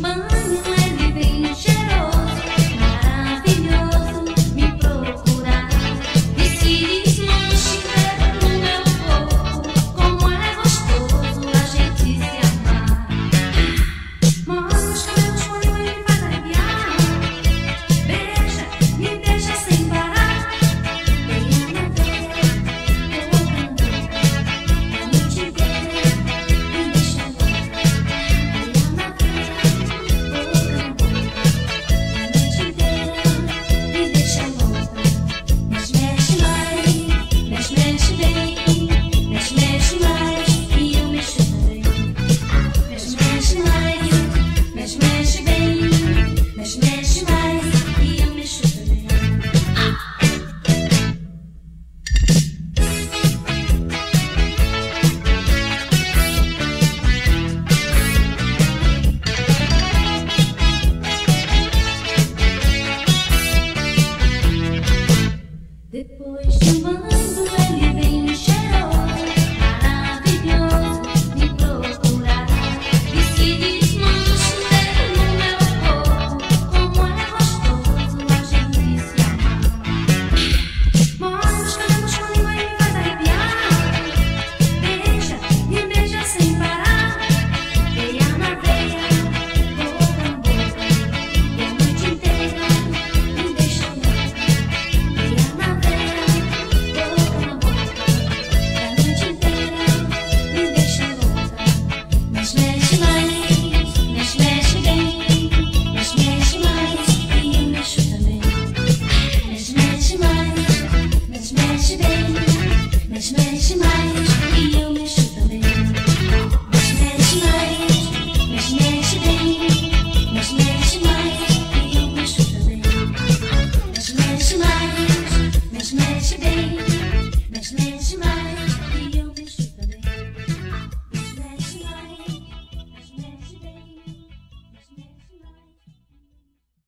Mãe, não é viver em 为什么 mexe mais. E eu